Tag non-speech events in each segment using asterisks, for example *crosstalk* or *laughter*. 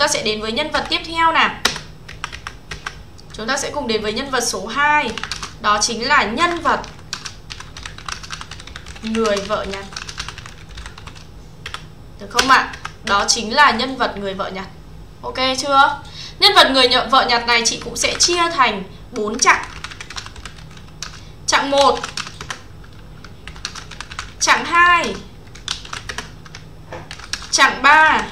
Chúng ta sẽ đến với nhân vật tiếp theo nào Chúng ta sẽ cùng đến với nhân vật số 2 Đó chính là nhân vật Người vợ nhặt Được không ạ? À? Đó chính là nhân vật người vợ nhặt Ok chưa? Nhân vật người nhợ vợ nhặt này chị cũng sẽ chia thành 4 chặng Chặng 1 Chặng 2 Chặng 3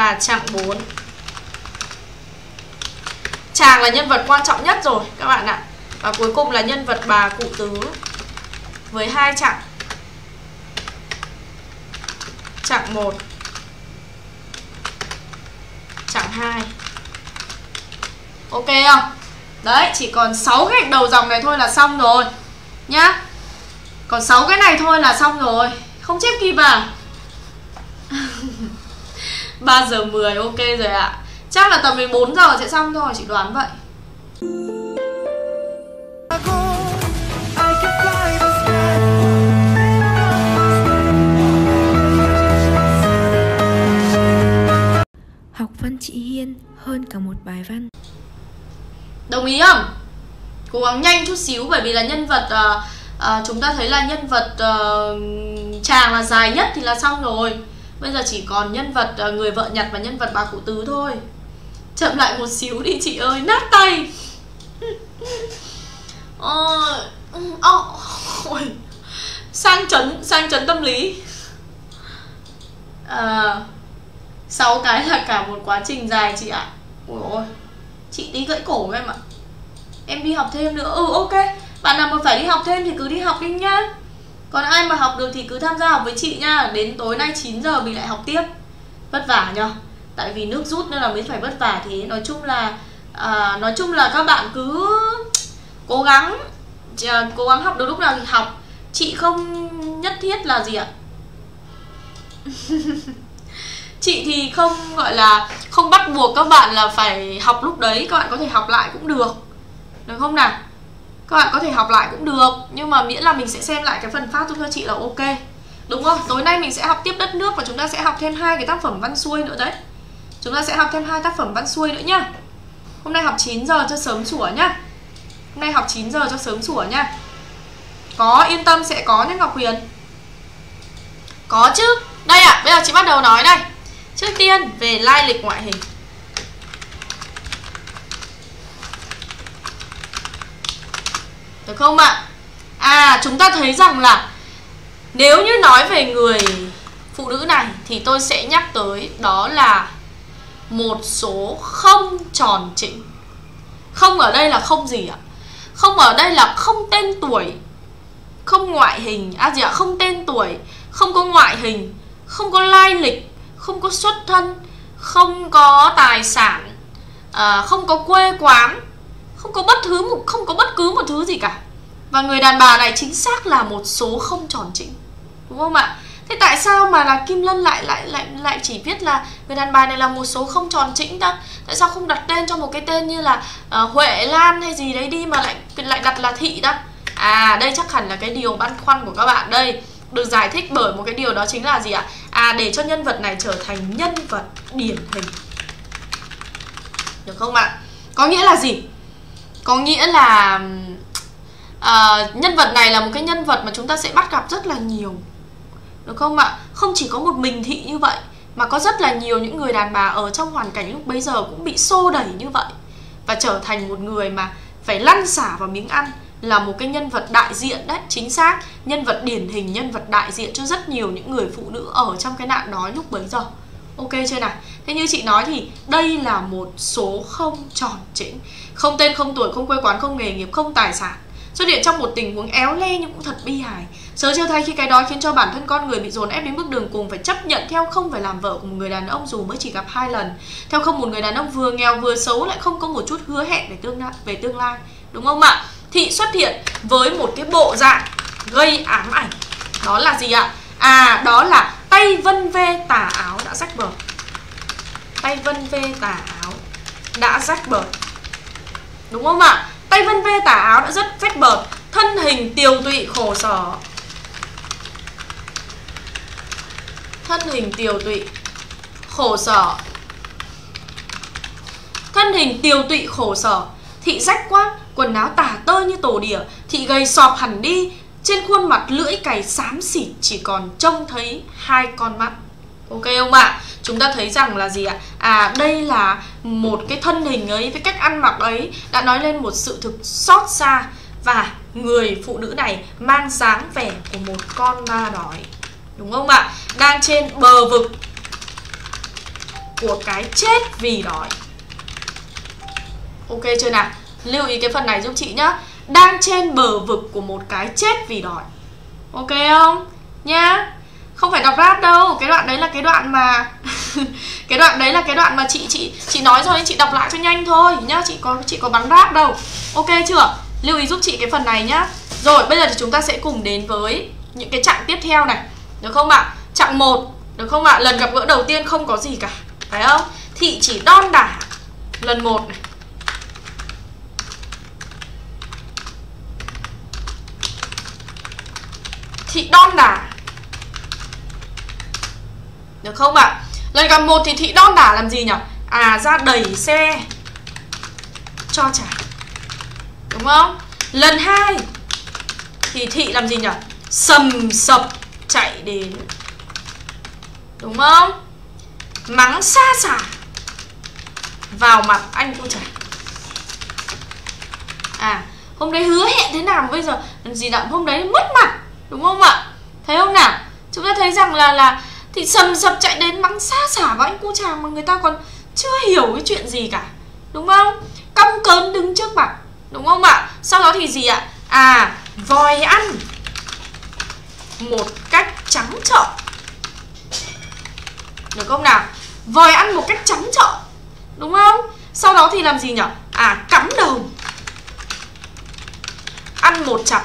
và chặng 4 Chàng là nhân vật quan trọng nhất rồi các bạn ạ. Và cuối cùng là nhân vật bà cụ tứ Với hai chặng Chặng 1 Chặng 2 Ok không? Đấy, chỉ còn 6 gạch đầu dòng này thôi là xong rồi Nhá. Còn 6 cái này thôi là xong rồi. Không chép kịp à? 3 giờ 10 ok rồi ạ à. Chắc là tầm 14 giờ sẽ xong thôi, chị đoán vậy Học văn chị Hiên hơn cả một bài văn Đồng ý không? Cố gắng nhanh chút xíu bởi vì là nhân vật uh, uh, Chúng ta thấy là nhân vật uh, chàng là dài nhất thì là xong rồi Bây giờ chỉ còn nhân vật ờ, người vợ nhặt và nhân vật bà cụ tứ thôi. Chậm lại một xíu đi chị ơi, nát tay. Ôi, *laughs* ờ, ừ, ờ, ôi, sang chấn, sang chấn tâm lý. À, sáu cái là cả một quá trình dài chị ạ. Ôi ôi chị tí gãy cổ em ạ. Em đi học thêm nữa. Ừ ok bạn nào mà phải đi học thêm thì cứ đi học đi nhá còn ai mà học được thì cứ tham gia học với chị nha đến tối nay 9 giờ mình lại học tiếp. Vất vả nhờ. Tại vì nước rút nên là mới phải vất vả thế. Nói chung là à, nói chung là các bạn cứ cố gắng à, cố gắng học được lúc nào thì học. Chị không nhất thiết là gì ạ? *laughs* Chị thì không gọi là không bắt buộc các bạn là phải học lúc đấy. Các bạn có thể học lại cũng được. Được không nào? Các bạn có thể học lại cũng được nhưng mà miễn là mình sẽ xem lại cái phần phát cho chị là ok. Đúng không? Tối nay mình sẽ học tiếp đất nước và chúng ta sẽ học thêm hai cái tác phẩm văn xuôi nữa đấy. Chúng ta sẽ học thêm hai tác phẩm văn xuôi nữa nhá. Hôm nay học 9 giờ cho sớm sủa nhá. Hôm nay học 9 giờ cho sớm sủa nhá. Có yên tâm sẽ có nhé ngọc huyền. Có chứ. Đây ạ à, bây giờ chị bắt đầu nói đây Trước tiên về lai lịch ngoại hình. Được không ạ? À chúng ta thấy rằng là Nếu như nói về người phụ nữ này Thì tôi sẽ nhắc tới đó là Một số không tròn chỉnh Không ở đây là không gì ạ? Không ở đây là không tên tuổi Không ngoại hình À gì ạ? Không tên tuổi Không có ngoại hình Không có lai lịch không có xuất thân không có tài sản à, không có quê quán không có bất thứ một không có bất cứ một thứ gì cả. Và người đàn bà này chính xác là một số không tròn chỉnh đúng không ạ? Thế tại sao mà là kim lân lại lại lại lại chỉ viết là người đàn bà này là một số không tròn chỉnh ta? Tại sao không đặt tên cho một cái tên như là uh, huệ lan hay gì đấy đi mà lại lại đặt là thị đó à đây chắc hẳn là cái điều băn khoăn của các bạn. Đây được giải thích bởi một cái điều đó chính là gì ạ? À để cho nhân vật này trở thành nhân vật điển hình. Được không ạ? Có nghĩa là gì? Có nghĩa là uh, nhân vật này là một cái nhân vật mà chúng ta sẽ bắt gặp rất là nhiều. Được không ạ? Không chỉ có một mình thị như vậy mà có rất là nhiều những người đàn bà ở trong hoàn cảnh lúc bấy giờ cũng bị xô đẩy như vậy và trở thành một người mà phải lăn xả vào miếng ăn là một cái nhân vật đại diện đấy chính xác. Nhân vật điển hình nhân vật đại diện cho rất nhiều những người phụ nữ ở trong cái nạn đói lúc bấy giờ. Ok chưa nào? Thế như chị nói thì đây là một số không tròn chỉnh không tên, không tuổi, không quê quán, không nghề nghiệp, không tài sản. Xuất hiện trong một tình huống éo le nhưng cũng thật bi hài. Sớ chưa thay khi cái đói khiến cho bản thân con người bị dồn ép đến bước đường cùng phải chấp nhận theo không phải làm vợ của một người đàn ông dù mới chỉ gặp hai lần. Theo không, một người đàn ông vừa nghèo vừa xấu lại không có một chút hứa hẹn về tương lai, về tương lai. Đúng không ạ? Thị xuất hiện với một cái bộ dạng gây ám ảnh. Đó là gì ạ? À đó là tay vân ve tà áo đã rách bờ. Tay vân ve tà áo đã rách bờ đúng không ạ? Tay vân ve tả áo đã rất rách bợt, thân hình tiều tụy khổ sở. Thân hình tiều tụy khổ sở. Thân hình tiều tụy khổ sở. Thị rách quá, Quần áo tả tơi như tổ đỉa, Thị gầy sọp hẳn đi. Trên khuôn mặt lưỡi cày xám xịt Chỉ còn trông thấy hai con mắt. Ok không ạ? À? Chúng ta thấy rằng là gì ạ? À đây là một cái thân hình ấy Với cách ăn mặc ấy Đã nói lên một sự thực xót xa Và người phụ nữ này Mang dáng vẻ của một con ma đói Đúng không ạ? Đang trên bờ vực Của cái chết vì đói Ok chưa nào? Lưu ý cái phần này giúp chị nhá Đang trên bờ vực của một cái chết vì đói Ok không? Nhá không phải đọc rap đâu, Cái đoạn đấy là cái đoạn mà *laughs* Cái đoạn đấy là cái đoạn mà chị chị chị nói rồi Chị đọc lại cho nhanh thôi nhá, Chị có chị có bắn rap đâu Ok chưa? Lưu ý giúp chị cái phần này nhá Rồi, bây giờ thì chúng ta sẽ cùng đến với Những cái chặng tiếp theo này Được không ạ? Chặng 1 Được không ạ? Lần gặp gỡ đầu tiên không có gì cả Phải không? Thị chỉ đon đả Lần một này thị đon đả được không ạ? À? Lần gặp một thì thị đon đả làm gì nhỉ? À ra đẩy xe Cho trả Đúng không? Lần hai Thì thị làm gì nhỉ? Sầm sập chạy đến Đúng không? Mắng xa xả Vào mặt anh cô trả À Hôm đấy hứa hẹn thế nào mà bây giờ Làm gì đặng hôm đấy mất mặt Đúng không ạ? Thấy không nào? Chúng ta thấy rằng là là thì sầm sập chạy đến mắng xa xả vào anh cu chàng mà người ta còn chưa hiểu cái chuyện gì cả. Đúng không? Cong cớn đứng trước mặt. Đúng không ạ? Sau đó thì gì ạ? À, vòi ăn một cách trắng trợn. Được không nào? Vòi ăn một cách trắng trợn. Đúng không? Sau đó thì làm gì nhỉ? À, cắm đầu. Ăn một chặp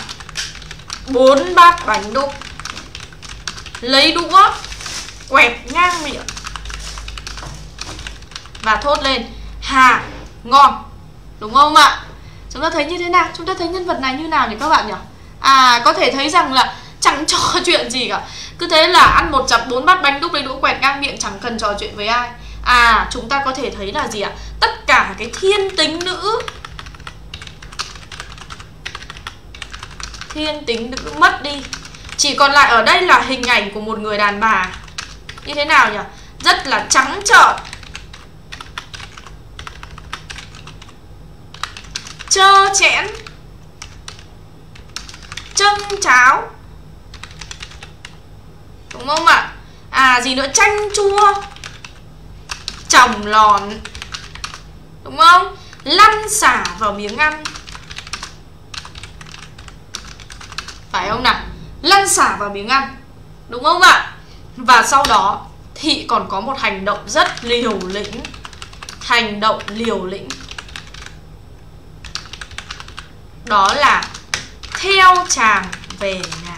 bốn bát bánh đúc lấy đũa quẹt ngang miệng. Và thốt lên, hà, ngon. Đúng không ạ? Chúng ta thấy như thế nào? Chúng ta thấy nhân vật này như nào nhỉ các bạn nhỉ? À có thể thấy rằng là chẳng *laughs* trò chuyện gì cả. Cứ thế là ăn một chặp bốn bát bánh đúc lấy đũa quẹt ngang miệng, chẳng cần trò chuyện với ai. À chúng ta có thể thấy là gì ạ? Tất cả cái thiên tính nữ. Thiên tính nữ mất đi. Chỉ còn lại ở đây là hình ảnh của một người đàn bà. Như thế nào nhỉ? Rất là trắng trợn Chơ chẽn Chân cháo Đúng không ạ? À gì nữa? Chanh chua Chồng lòn Đúng không? Lăn xả vào miếng ăn Phải không nào? Lăn xả vào miếng ăn Đúng không ạ? Và sau đó, Thị còn có một hành động rất liều lĩnh. Hành động liều lĩnh. Đó là Theo chàng về nhà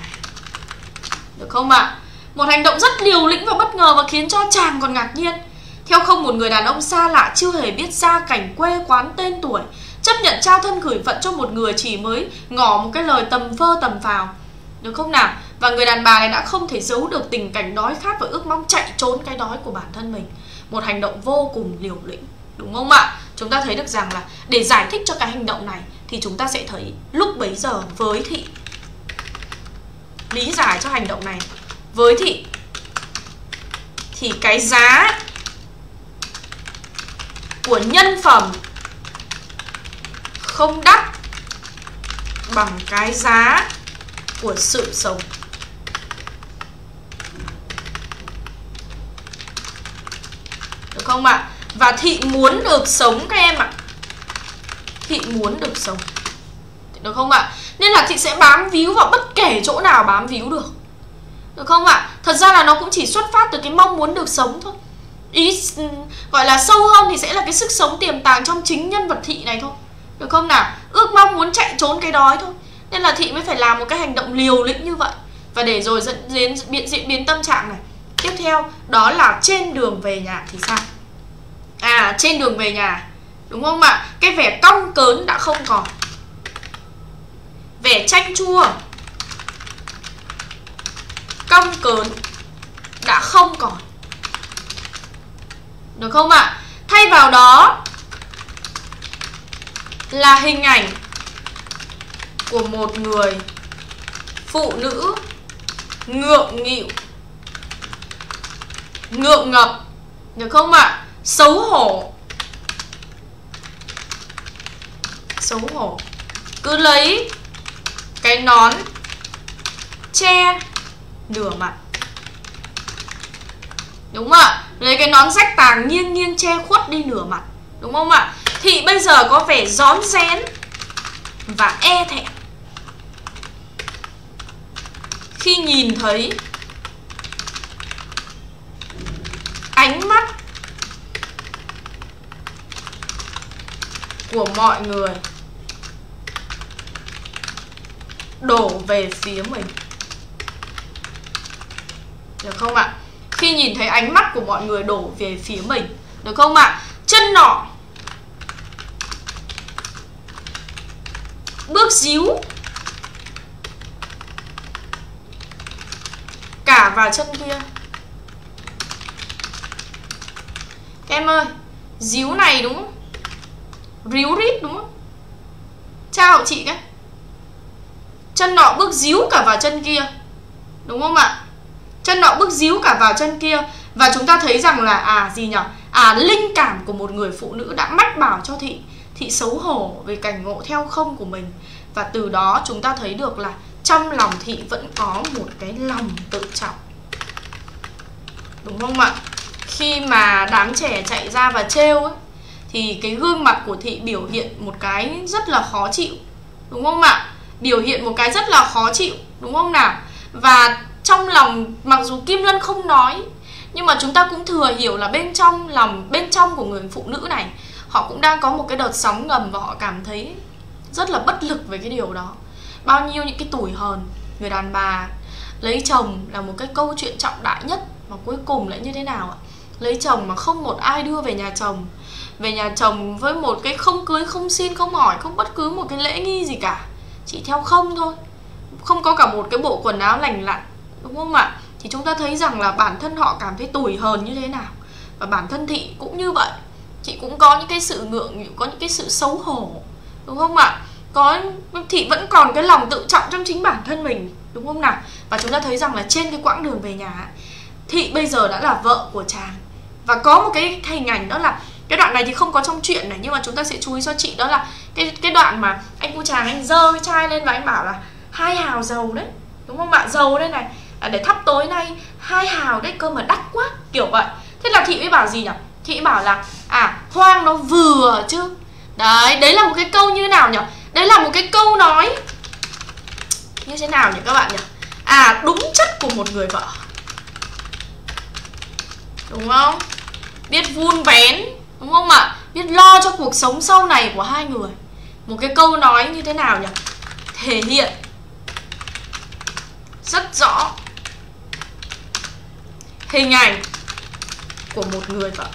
Được không ạ? Một hành động rất liều lĩnh và bất ngờ Và khiến cho chàng còn ngạc nhiên. Theo không một người đàn ông xa lạ Chưa hề biết ra cảnh quê quán tên tuổi, Chấp nhận trao thân gửi phận cho một người chỉ mới ngỏ một cái lời tầm vơ tầm phào. Được không nào? Và người đàn bà này đã không thể giấu được tình cảnh đói khát và ước mong chạy trốn cái đói của bản thân mình. Một hành động vô cùng liều lĩnh, Đúng không ạ? Chúng ta thấy được rằng là để giải thích cho cái hành động này Thì chúng ta sẽ thấy lúc bấy giờ với thị. Lý giải cho hành động này. Với thị, Thì cái giá Của nhân phẩm không đắt bằng cái giá của sự sống. Không ạ à? và thị muốn được sống các em ạ à. thị muốn được sống được không ạ à? nên là thị sẽ bám víu vào bất kể chỗ nào bám víu được được không ạ thật ra là nó cũng chỉ xuất phát từ cái mong muốn được sống thôi ý, gọi là sâu hơn thì sẽ là cái sức sống tiềm tàng trong chính nhân vật thị này thôi được không nào? Ước mong muốn chạy trốn cái đói thôi Nên là Thị mới phải làm một cái hành động liều lĩnh như vậy Và để rồi dẫn đến biến diễn biến tâm trạng này Tiếp theo, đó là trên đường về nhà thì sao? À trên đường về nhà. Đúng không ạ? Cái vẻ cong cớn đã không còn. Vẻ chanh chua. Cong cớn Đã không còn. Được không ạ? Thay vào đó là hình ảnh của một người phụ nữ ngượng nghịu, ngượng ngập. Được không ạ? Xấu hổ. Xấu hổ. Cứ lấy cái nón che nửa mặt. Đúng không ạ? Lấy cái nón rách tàng nghiêng nghiêng che khuất đi nửa mặt. Đúng không ạ? Thì bây giờ có vẻ rón rén và e thẹn. Khi nhìn thấy ánh mắt của mọi người. Đổ về phía mình. Được không ạ? Khi nhìn thấy ánh mắt của mọi người đổ về phía mình, được không ạ? Chân nọ. Bước díu cả vào chân kia. Em ơi díu này đúng không? Ríu rít, đúng không? Chào chị cái chân nọ bước díu cả vào chân kia, đúng không ạ? Chân nọ bước díu cả vào chân kia và chúng ta thấy rằng là à gì nhỉ à linh cảm của một người phụ nữ đã mách bảo cho thị thị xấu hổ về cảnh ngộ theo không của mình. Và từ đó chúng ta thấy được là trong lòng thị vẫn có một cái lòng tự trọng. Đúng không ạ? Khi mà đám trẻ chạy ra và trêu ấy thì cái gương mặt của thị biểu hiện một cái rất là khó chịu, đúng không ạ? Biểu hiện một cái rất là khó chịu, đúng không nào? Và trong lòng, mặc dù kim lân không nói, nhưng mà chúng ta cũng thừa hiểu là bên trong lòng, bên trong của người phụ nữ này, họ cũng đang có một cái đợt sóng ngầm và họ cảm thấy rất là bất lực về cái điều đó. Bao nhiêu những cái tuổi hờn, người đàn bà lấy chồng là một cái câu chuyện trọng đại nhất, mà cuối cùng lại như thế nào ạ? Lấy chồng mà không một ai đưa về nhà chồng về nhà chồng với một cái không cưới, không xin, không hỏi, không bất cứ một cái lễ nghi gì cả. Chỉ theo không thôi. Không có cả một cái bộ quần áo lành lặn, đúng không ạ? Thì chúng ta thấy rằng là bản thân họ cảm thấy tủi hờn như thế nào? Và bản thân thị cũng như vậy. Chị cũng có những cái sự ngượng có những cái sự xấu hổ, đúng không ạ? Có, thị vẫn còn cái lòng tự trọng trong chính bản thân mình, đúng không nào? Và chúng ta thấy rằng là trên cái quãng đường về nhà thị bây giờ đã là vợ của chàng. Và có một cái hình ảnh đó là cái đoạn này thì không có trong chuyện này nhưng mà chúng ta sẽ chú ý cho chị đó là cái cái đoạn mà anh cu chàng anh dơ cái chai lên và anh bảo là hai hào dầu đấy. Đúng không ạ? Dầu đây này à, để thắp tối nay hai hào đấy cơ mà đắt quá kiểu vậy. Thế là thị mới bảo gì nhỉ? Thị bảo là à hoang nó vừa chứ. Đấy đấy là một cái câu như nào nhỉ? Đấy là một cái câu nói như thế nào nhỉ các bạn nhỉ? À đúng chất của một người vợ. Đúng không? Biết vun vén đúng không ạ? Biết lo cho cuộc sống sau này của hai người. Một cái câu nói như thế nào nhỉ? Thể hiện rất rõ hình ảnh của một người vợ.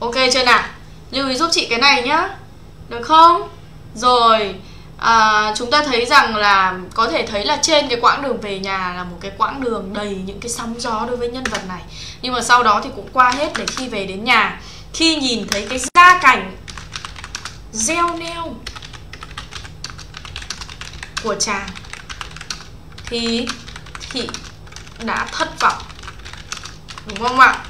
Ok chưa nào? Lưu ý giúp chị cái này nhá. Được không? Rồi à, chúng ta thấy rằng là có thể thấy là trên cái quãng đường về nhà là một cái quãng đường đầy những cái sóng gió đối với nhân vật này. Nhưng mà sau đó thì cũng qua hết để khi về đến nhà khi nhìn thấy cái gia cảnh gieo neo của chàng thì thị đã thất vọng. Đúng không ạ?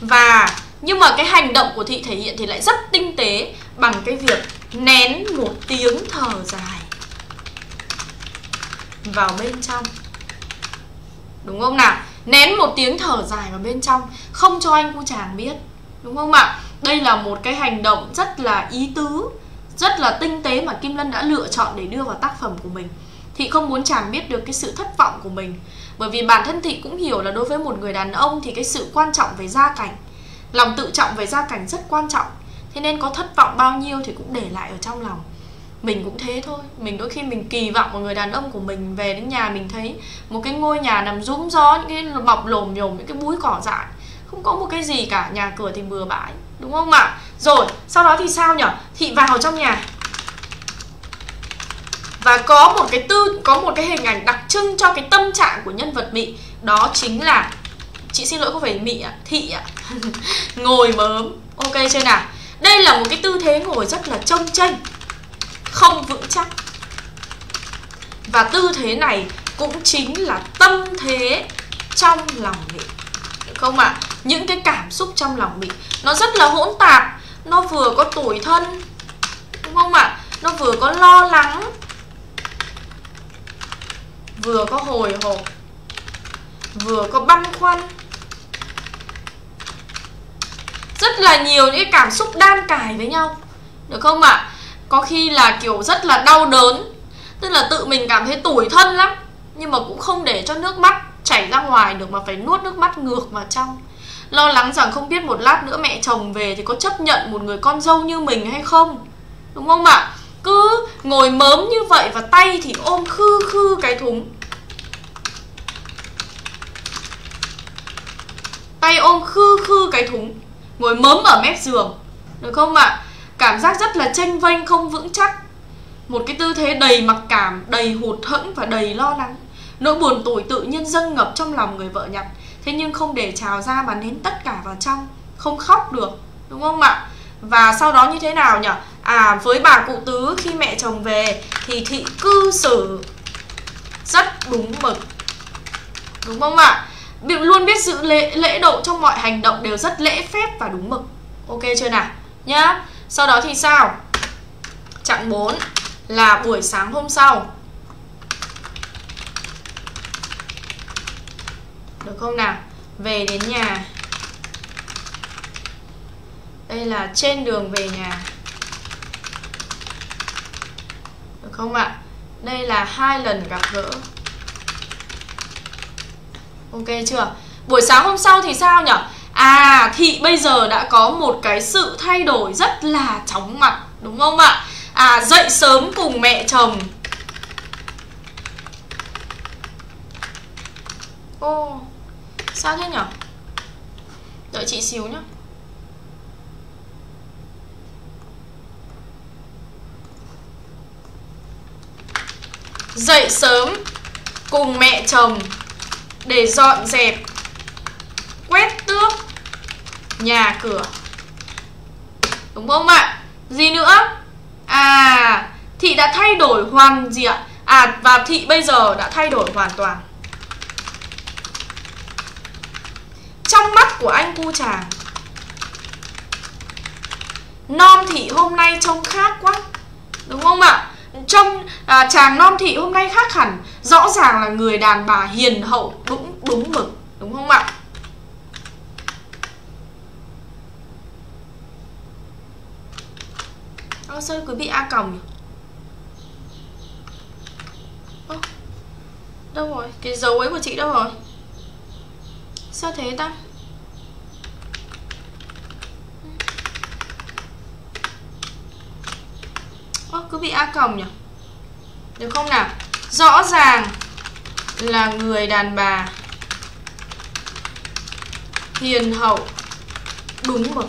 Và nhưng mà cái hành động của thị thể hiện thì lại rất tinh tế bằng cái việc nén một tiếng thở dài vào bên trong. Đúng không nào? Nén một tiếng thở dài vào bên trong. Không cho anh cô chàng biết. Đúng không ạ? Đây là một cái hành động rất là ý tứ, rất là tinh tế mà kim lân đã lựa chọn để đưa vào tác phẩm của mình. Thị không muốn chàng biết được cái sự thất vọng của mình. Bởi vì bản thân thị cũng hiểu là đối với một người đàn ông thì cái sự quan trọng về gia cảnh, lòng tự trọng về gia cảnh rất quan trọng thế nên có thất vọng bao nhiêu thì cũng để lại ở trong lòng. Mình cũng thế thôi. Mình đôi khi mình kỳ vọng một người đàn ông của mình về đến nhà mình thấy một cái ngôi nhà nằm rúm gió những cái mọc lồm nhồm những cái búi cỏ dại. Không có một cái gì cả. Nhà cửa thì bừa bãi. Đúng không ạ? Rồi sau đó thì sao nhở? Thị vào trong nhà. Và có một cái tư có một cái hình ảnh đặc trưng cho cái tâm trạng của nhân vật mị. Đó chính là chị xin lỗi không phải mị ạ à, thị ạ. À. *laughs* ngồi mớm. Ok chưa nào? Đây là một cái tư thế ngồi rất là trông chênh không vững chắc và tư thế này cũng chính là tâm thế trong lòng mình, được không ạ à? những cái cảm xúc trong lòng mình nó rất là hỗn tạp nó vừa có tủi thân đúng không ạ à? nó vừa có lo lắng vừa có hồi hộp vừa có băn khoăn rất là nhiều những cảm xúc đan cài với nhau. Được không ạ? À? có khi là kiểu rất là đau đớn, tức là tự mình cảm thấy tủi thân lắm, nhưng mà cũng không để cho nước mắt chảy ra ngoài được mà phải nuốt nước mắt ngược vào trong. Lo lắng rằng không biết một lát nữa mẹ chồng về thì có chấp nhận một người con dâu như mình hay không? Đúng không ạ? Cứ ngồi mớm như vậy và tay thì ôm khư khư cái thúng. Tay ôm khư khư cái thúng ngồi mớm ở mép giường. Được không ạ? Cảm giác rất là tranh vênh, không vững chắc. Một cái tư thế đầy mặc cảm, đầy hụt hẫng và đầy lo lắng. Nỗi buồn tủi tự nhiên dâng ngập trong lòng người vợ nhặt thế nhưng không để trào ra mà nén tất cả vào trong. Không khóc được, đúng không ạ? Và sau đó như thế nào nhỉ? À với bà cụ tứ khi mẹ chồng về thì thị cư xử rất đúng mực. Đúng không ạ? Việc luôn biết giữ lễ, lễ độ trong mọi hành động đều rất lễ phép và đúng mực. Ok chưa nào? Nhá. Sau đó thì sao? Chặng 4 là buổi sáng hôm sau. Được không nào? Về đến nhà. Đây là trên đường về nhà. Được không ạ? Đây là hai lần gặp gỡ. Ok chưa? Buổi sáng hôm sau thì sao nhỉ? À, thị bây giờ đã có một cái sự thay đổi rất là chóng mặt Đúng không ạ? À, dậy sớm cùng mẹ chồng Ô, sao thế nhỉ? Đợi chị xíu nhá Dậy sớm cùng mẹ chồng để dọn dẹp, quét tước nhà cửa. Đúng không ạ? Gì nữa? À thị đã thay đổi hoàn gì ạ? À và thị bây giờ đã thay đổi hoàn toàn. Trong mắt của anh cu chàng non thị hôm nay trông khác quá. Đúng không ạ? Trong à, chàng non thị hôm nay khác hẳn rõ ràng là người đàn bà hiền hậu đúng đúng mực đúng không ạ Ơ sao quý vị A còng nhỉ? Đâu rồi? Cái dấu ấy của chị đâu rồi? Sao thế ta? Ơ, cứ bị A còng nhỉ? Được không nào? Rõ ràng là người đàn bà hiền hậu, đúng mực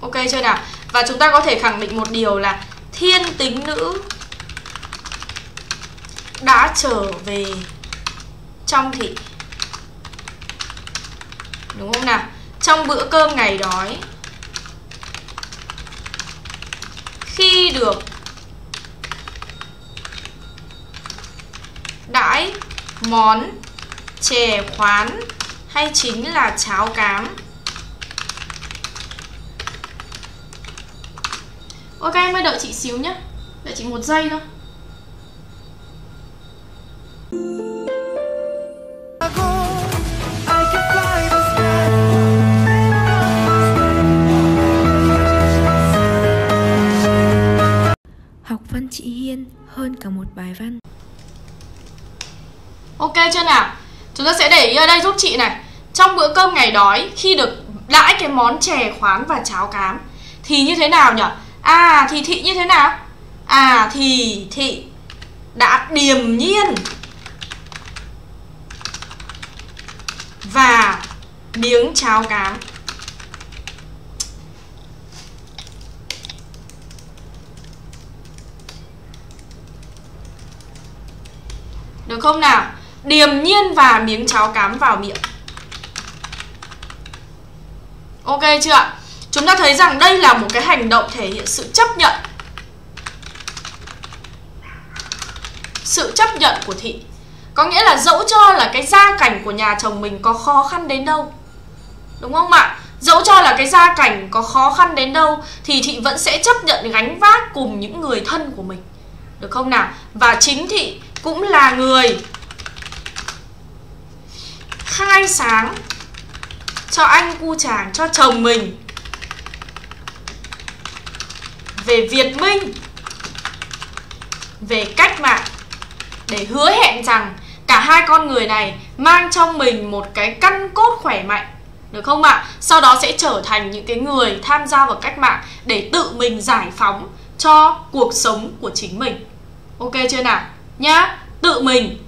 ok chưa nào và chúng ta có thể khẳng định một điều là thiên tính nữ đã trở về trong thị đúng không nào trong bữa cơm ngày đói, khi được đãi món, chè khoán hay chính là cháo cám. Ok, em ơi, đợi chị xíu nhé Đợi chị một giây thôi. Chưa nào? Chúng ta sẽ để ý ở đây giúp chị này Trong bữa cơm ngày đói, Khi được đãi cái món chè, khoán và cháo cám, Thì như thế nào nhỉ? À thì thị như thế nào? À thì thị đã điềm nhiên Và miếng cháo cám Được không nào? Điềm nhiên và miếng cháo cám vào miệng Ok chưa ạ? Chúng ta thấy rằng đây là một cái hành động thể hiện sự chấp nhận Sự chấp nhận của thị Có nghĩa là dẫu cho là cái gia cảnh của nhà chồng mình có khó khăn đến đâu Đúng không ạ? Dẫu cho là cái gia cảnh có khó khăn đến đâu, Thì thị vẫn sẽ chấp nhận gánh vác cùng những người thân của mình Được không nào? Và chính thị cũng là người khai sáng cho anh cu chàng, cho chồng mình về Việt Minh về cách mạng để hứa hẹn rằng cả hai con người này mang trong mình một cái căn cốt khỏe mạnh được không ạ? Sau đó sẽ trở thành những cái người tham gia vào cách mạng để tự mình giải phóng cho cuộc sống của chính mình. Ok chưa nào? Nhá, tự mình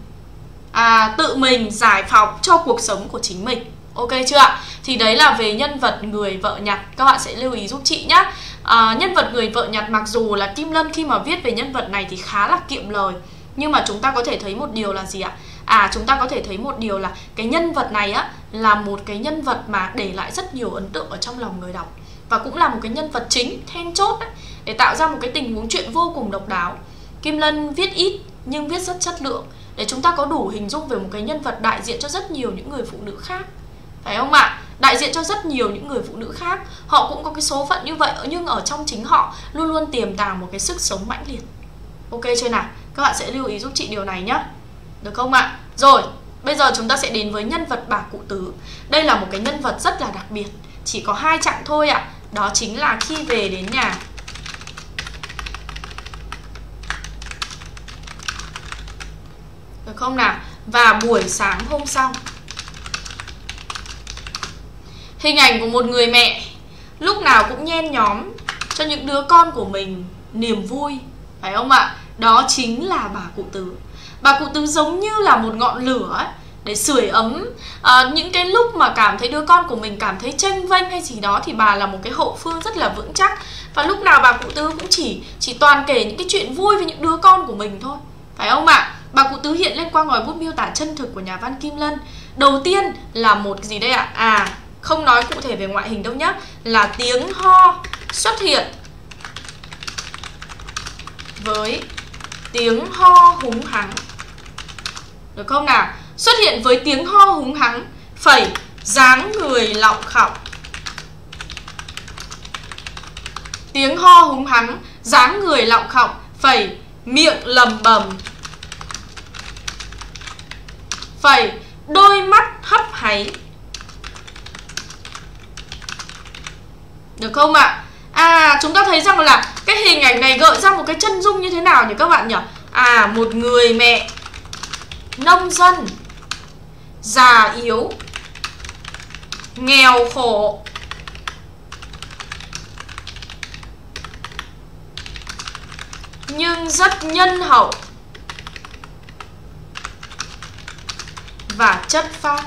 à, tự mình giải phóng cho cuộc sống của chính mình. Ok chưa ạ? Thì đấy là về nhân vật người vợ nhặt Các bạn sẽ lưu ý giúp chị nhé à, Nhân vật người vợ nhặt mặc dù là Kim Lân khi mà viết về nhân vật này thì khá là kiệm lời Nhưng mà chúng ta có thể thấy một điều là gì ạ? À chúng ta có thể thấy một điều là cái nhân vật này á là một cái nhân vật mà để lại rất nhiều ấn tượng ở trong lòng người đọc Và cũng là một cái nhân vật chính, then chốt ấy, Để tạo ra một cái tình huống chuyện vô cùng độc đáo Kim Lân viết ít nhưng viết rất chất lượng để chúng ta có đủ hình dung về một cái nhân vật đại diện cho rất nhiều những người phụ nữ khác. Phải không ạ? Đại diện cho rất nhiều những người phụ nữ khác Họ cũng có cái số phận như vậy Nhưng ở trong chính họ luôn luôn tiềm tàng một cái sức sống mãnh liệt. Ok chưa nào? Các bạn sẽ lưu ý giúp chị điều này nhé Được không ạ? Rồi, bây giờ chúng ta sẽ đến với nhân vật bà cụ tứ. Đây là một cái nhân vật rất là đặc biệt. Chỉ có hai chặng thôi ạ. Đó chính là khi về đến nhà. Được không nào? Và buổi sáng hôm sau Hình ảnh của một người mẹ lúc nào cũng nhen nhóm cho những đứa con của mình niềm vui, phải không ạ? Đó chính là bà cụ tứ. Bà cụ tứ giống như là một ngọn lửa ấy, để sưởi ấm à, những cái lúc mà cảm thấy đứa con của mình cảm thấy tranh vênh hay gì đó thì bà là một cái hậu phương rất là vững chắc và lúc nào bà cụ tứ cũng chỉ chỉ toàn kể những cái chuyện vui với những đứa con của mình thôi phải không ạ bà cụ tứ hiện lên qua ngòi bút miêu tả chân thực của nhà văn kim lân. Đầu tiên là một gì đây ạ? À không nói cụ thể về ngoại hình đâu nhá. Là tiếng ho xuất hiện với tiếng ho húng hắng. Được không nào? Xuất hiện với tiếng ho húng hắng, phẩy, dáng người lọng khọng. Tiếng ho húng hắng, dáng người lọng khọng, phẩy, miệng lầm bầm phẩy, đôi mắt hấp háy Được không ạ? À chúng ta thấy rằng là cái hình ảnh này gợi ra một cái chân dung như thế nào nhỉ các bạn nhỉ? À một người mẹ, nông dân, già yếu, nghèo khổ nhưng rất nhân hậu và chất phác.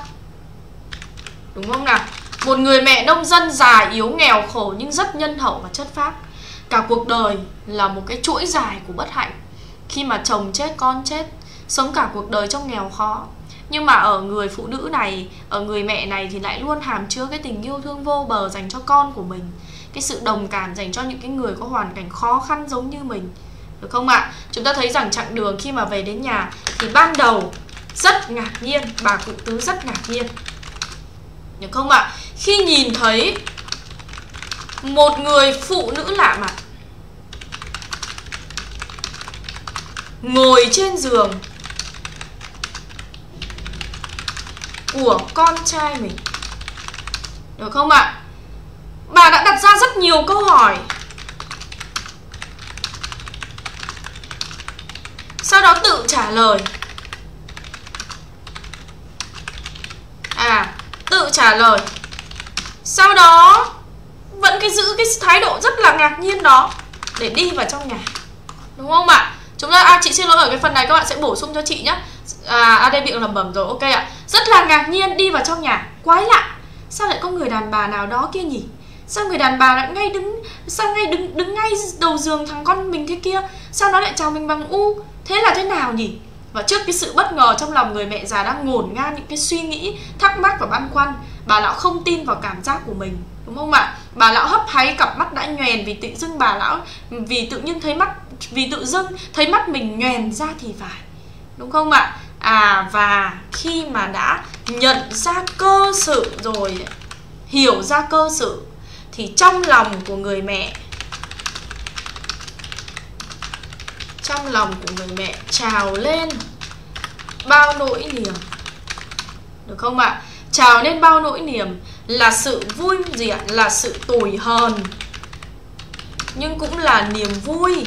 Đúng không nào? Một người mẹ nông dân già yếu nghèo khổ nhưng rất nhân hậu và chất phác. Cả cuộc đời là một cái chuỗi dài của bất hạnh. Khi mà chồng chết, con chết, Sống cả cuộc đời trong nghèo khó. Nhưng mà ở người phụ nữ này, Ở người mẹ này thì lại luôn hàm chứa cái tình yêu thương vô bờ dành cho con của mình. Cái sự đồng cảm dành cho những cái người có hoàn cảnh khó khăn giống như mình. Được không ạ? Chúng ta thấy rằng chặng đường khi mà về đến nhà Thì ban đầu rất ngạc nhiên, Bà cụ tứ rất ngạc nhiên. Được không ạ? khi nhìn thấy một người phụ nữ lạ mặt ngồi trên giường của con trai mình. Được không ạ? Bà đã đặt ra rất nhiều câu hỏi. Sau đó tự trả lời à tự trả lời. Sau đó vẫn cái giữ cái thái độ rất là ngạc nhiên đó để đi vào trong nhà. Đúng không ạ chúng ta à chị xin lỗi ở cái phần này các bạn sẽ bổ sung cho chị nhé à, à đây miệng lẩm bẩm rồi ok ạ. Rất là ngạc nhiên đi vào trong nhà quái lạ. Sao lại có người đàn bà nào đó kia nhỉ? Sao người đàn bà lại ngay đứng sao ngay đứng đứng ngay đầu giường thằng con mình thế kia? Sao nó lại chào mình bằng u? Thế là thế nào nhỉ? Và trước cái sự bất ngờ trong lòng người mẹ già đang ngổn ngang những cái suy nghĩ thắc mắc và băn khoăn, bà lão không tin vào cảm giác của mình, đúng không ạ? Bà lão hấp háy cặp mắt đã nhoèn vì tự dưng bà lão, vì tự nhiên thấy mắt, vì tự dưng thấy mắt mình nhoèn ra thì phải, đúng không ạ? À và khi mà đã nhận ra cơ sự rồi, hiểu ra cơ sự, thì trong lòng của người mẹ trong lòng của người mẹ trào lên bao nỗi niềm. Được không ạ? Trào lên bao nỗi niềm là sự vui gì ạ là sự tủi hờn, nhưng cũng là niềm vui,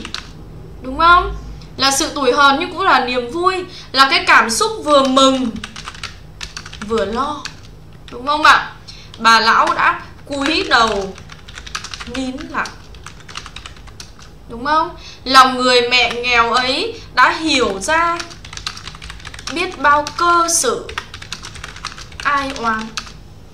đúng không? Là sự tủi hờn nhưng cũng là niềm vui, là cái cảm xúc vừa mừng, vừa lo, đúng không ạ? Bà lão đã cúi đầu nín lặng đúng không? Lòng người mẹ nghèo ấy đã hiểu ra, biết bao cơ sự. Ai oan?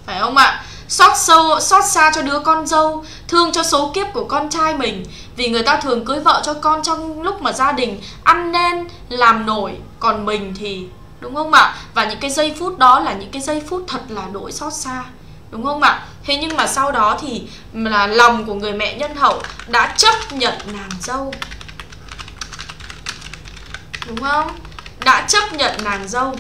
Phải không ạ? Xót sâu, xót xa cho đứa con dâu, thương cho số kiếp của con trai mình. Vì người ta thường cưới vợ cho con trong lúc mà gia đình ăn nên, làm nổi, còn mình thì, đúng không ạ? Và những cái giây phút đó là những cái giây phút thật là nỗi xót xa đúng không ạ? Thế nhưng mà sau đó thì là lòng của người mẹ nhân hậu đã chấp nhận nàng dâu. Đúng không? Đã chấp nhận nàng dâu.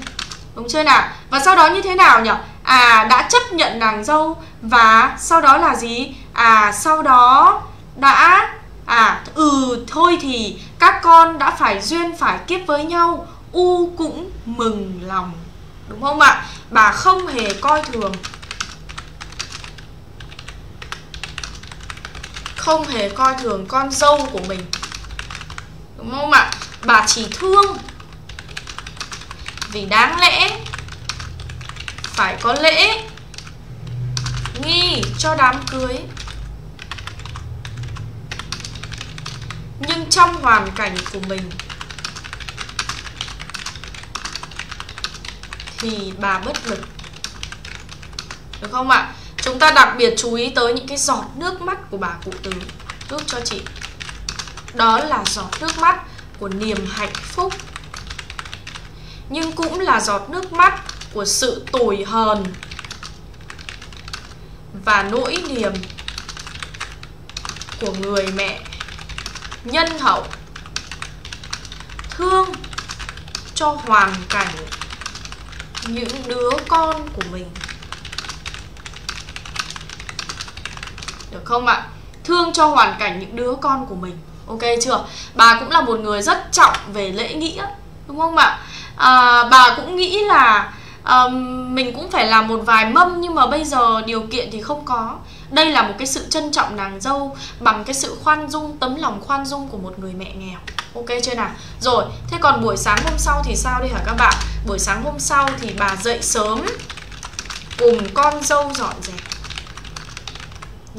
Đúng chưa nào? Và sau đó như thế nào nhỉ? À đã chấp nhận nàng dâu và sau đó là gì? À sau đó đã à ừ thôi thì các con đã phải duyên phải kiếp với nhau, u cũng mừng lòng. Đúng không ạ? Bà không hề coi thường. Không hề coi thường con dâu của mình. Đúng không ạ? Bà chỉ thương. Vì đáng lẽ phải có lễ nghi cho đám cưới. Nhưng trong hoàn cảnh của mình thì bà bất lực. Được không ạ? Chúng ta đặc biệt chú ý tới những cái giọt nước mắt của bà cụ từ. Nước cho chị. Đó là giọt nước mắt của niềm hạnh phúc. Nhưng cũng là giọt nước mắt của sự tủi hờn và nỗi niềm của người mẹ nhân hậu. Thương cho hoàn cảnh những đứa con của mình. Được không ạ? Thương cho hoàn cảnh những đứa con của mình. Ok chưa? Bà cũng là một người rất trọng về lễ nghĩa đúng không ạ? À, bà cũng nghĩ là à, mình cũng phải làm một vài mâm nhưng mà bây giờ điều kiện thì không có. Đây là một cái sự trân trọng nàng dâu bằng cái sự khoan dung tấm lòng khoan dung của một người mẹ nghèo. Ok chưa nào? Rồi thế còn buổi sáng hôm sau thì sao đây hả các bạn? Buổi sáng hôm sau thì bà dậy sớm cùng con dâu dọn dẹp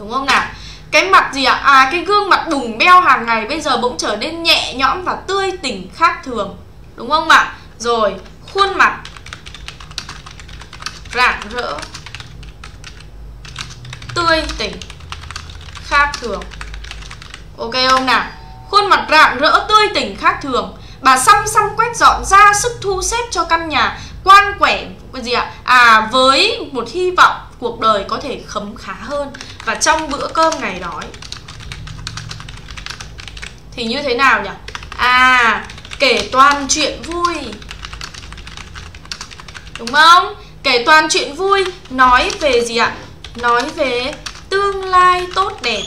đúng không nào? Cái mặt gì ạ? À? à cái gương mặt bùng beo hàng ngày bây giờ bỗng trở nên nhẹ nhõm và tươi tỉnh khác thường. Đúng không ạ? Rồi, khuôn mặt. Rạng rỡ. Tươi tỉnh khác thường. Ok không nào? Khuôn mặt rạng rỡ, tươi tỉnh khác thường. Bà xăm xăm quét dọn ra sức thu xếp cho căn nhà quan quẻ, cái gì ạ? À với một hy vọng cuộc đời có thể khấm khá hơn và trong bữa cơm ngày đói thì như thế nào nhỉ? À kể toàn chuyện vui. Đúng không? Kể toàn chuyện vui nói về gì ạ? Nói về tương lai tốt đẹp.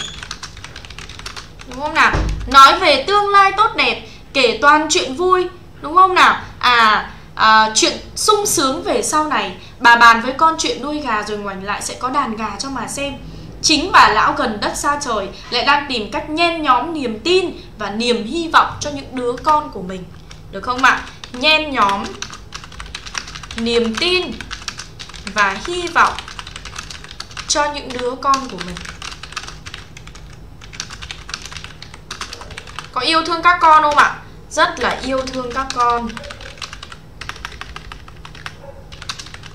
Đúng không nào? Nói về tương lai tốt đẹp kể toàn chuyện vui. Đúng không nào? À, à chuyện sung sướng về sau này, bà bàn với con chuyện nuôi gà rồi ngoảnh lại sẽ có đàn gà cho mà xem. Chính bà lão gần đất xa trời lại đang tìm cách nhen nhóm niềm tin và niềm hy vọng cho những đứa con của mình. Được không ạ? Nhen nhóm niềm tin và hy vọng cho những đứa con của mình. Có yêu thương các con không ạ? Rất là yêu thương các con.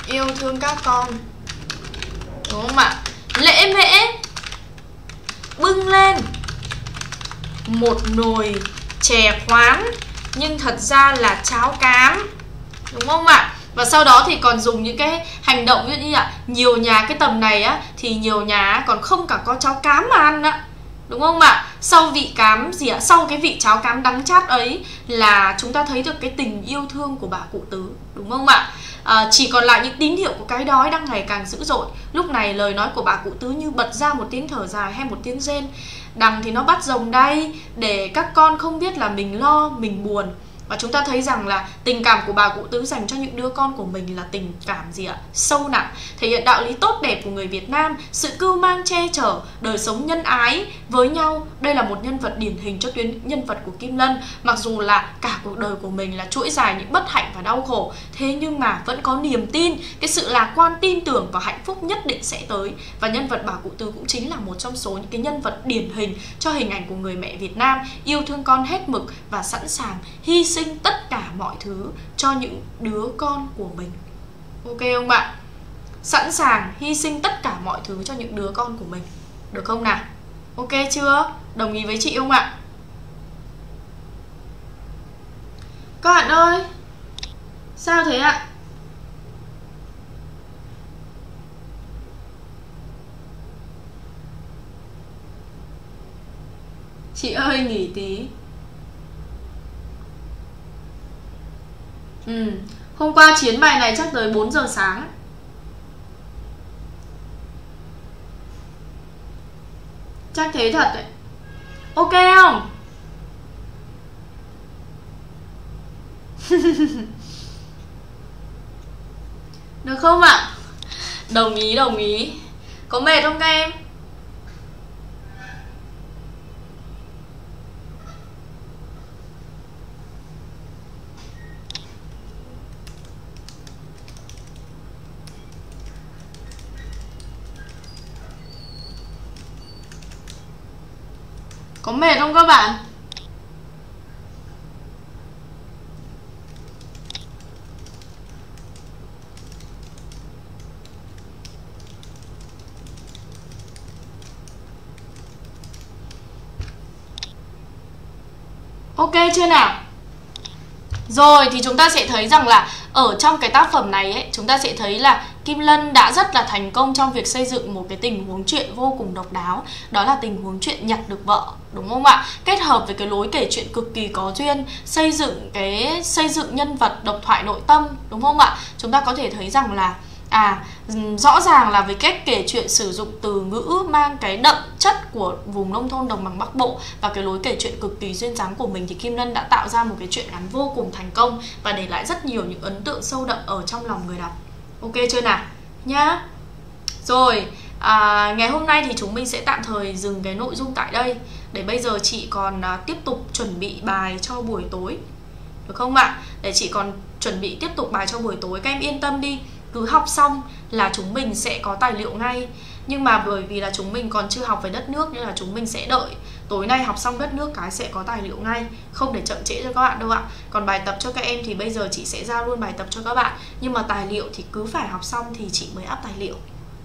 Yêu thương các con. Đúng không ạ? Lễ mễ bưng lên một nồi chè khoán nhưng thật ra là cháo cám. Đúng không ạ? Và sau đó thì còn dùng những cái hành động, ví dụ như là nhiều nhà cái tầm này á, thì nhiều nhà còn không cả có cháo cám mà ăn á đúng không ạ? Sau vị cám gì ạ? Sau cái vị cháo cám đắng chát ấy là chúng ta thấy được cái tình yêu thương của bà cụ tứ. Đúng không ạ? À, chỉ còn lại những tín hiệu của cái đói đang ngày càng dữ dội. Lúc này lời nói của bà cụ tứ như bật ra một tiếng thở dài hay một tiếng rên. Đằng thì nó bắt rồng đây để các con không biết là mình lo mình buồn và chúng ta thấy rằng là tình cảm của bà cụ tứ dành cho những đứa con của mình là tình cảm gì ạ? Sâu nặng. Thể hiện đạo lý tốt đẹp của người Việt Nam, sự cưu mang che chở, đời sống nhân ái với nhau. Đây là một nhân vật điển hình cho tuyến nhân vật của Kim Lân. Mặc dù là cả cuộc đời của mình là chuỗi dài những bất hạnh và đau khổ, thế nhưng mà vẫn có niềm tin, cái sự lạc quan, tin tưởng và hạnh phúc nhất định sẽ tới. Và nhân vật bà cụ tứ cũng chính là một trong số những cái nhân vật điển hình cho hình ảnh của người mẹ Việt Nam, yêu thương con hết mực và sẵn sàng hy sinh sinh tất cả mọi thứ cho những đứa con của mình. Ok không bạn? Sẵn sàng hy sinh tất cả mọi thứ cho những đứa con của mình. Được không nào? Ok chưa? Đồng ý với chị không ạ? Các bạn ơi! Sao thế ạ? Chị ơi, nghỉ tí. Ừ. Hôm qua chiến bài này chắc tới 4 giờ sáng Chắc thế thật đấy Ok không? *laughs* Được không ạ? Đồng ý, đồng ý Có mệt không các em? Có mệt không các bạn? Ok chưa nào? Rồi thì chúng ta sẽ thấy rằng là ở trong cái tác phẩm này ấy, chúng ta sẽ thấy là Kim Lân đã rất là thành công trong việc xây dựng một cái tình huống chuyện vô cùng độc đáo Đó là tình huống chuyện nhặt được vợ đúng không ạ? Kết hợp với cái lối kể chuyện cực kỳ có duyên Xây dựng cái xây dựng nhân vật độc thoại nội tâm đúng không ạ? Chúng ta có thể thấy rằng là À, rõ ràng là với cách kể chuyện sử dụng từ ngữ mang cái đậm chất của vùng nông thôn đồng bằng Bắc Bộ và cái lối kể chuyện cực kỳ duyên dáng của mình thì Kim Lân đã tạo ra một cái chuyện ngắn vô cùng thành công và để lại rất nhiều những ấn tượng sâu đậm ở trong lòng người đọc. Ok chưa nào? Nhá. Rồi, à, ngày hôm nay thì chúng mình sẽ tạm thời dừng cái nội dung tại đây để bây giờ chị còn à, tiếp tục chuẩn bị bài cho buổi tối. Được không ạ? Để chị còn chuẩn bị tiếp tục bài cho buổi tối các em yên tâm đi cứ học xong là chúng mình sẽ có tài liệu ngay nhưng mà bởi vì là chúng mình còn chưa học về đất nước nên là chúng mình sẽ đợi tối nay học xong đất nước cái sẽ có tài liệu ngay, không để chậm trễ cho các bạn đâu ạ. Còn bài tập cho các em thì bây giờ chị sẽ giao luôn bài tập cho các bạn. Nhưng mà tài liệu thì cứ phải học xong thì chị mới áp tài liệu.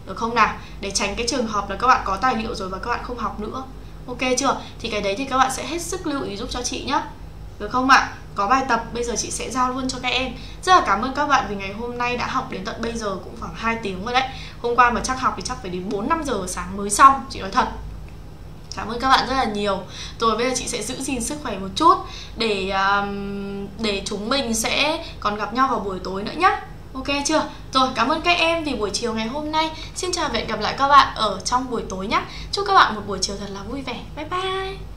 Được không nào? Để tránh cái trường hợp là các bạn có tài liệu rồi và các bạn không học nữa. Ok chưa? Thì cái đấy thì các bạn sẽ hết sức lưu ý giúp cho chị nhé được không ạ? Có bài tập, bây giờ chị sẽ giao luôn cho các em. Rất là cảm ơn các bạn vì ngày hôm nay đã học đến tận bây giờ cũng khoảng 2 tiếng rồi đấy. Hôm qua mà chắc học thì chắc phải đến 4 5 giờ sáng mới xong, chị nói thật. Cảm ơn các bạn rất là nhiều. Rồi bây giờ chị sẽ giữ gìn sức khỏe một chút Để um, để chúng mình sẽ còn gặp nhau vào buổi tối nữa nhé Ok chưa? Rồi cảm ơn các em vì buổi chiều ngày hôm nay. Xin chào và hẹn gặp lại các bạn ở trong buổi tối nhé Chúc các bạn một buổi chiều thật là vui vẻ. Bye bye!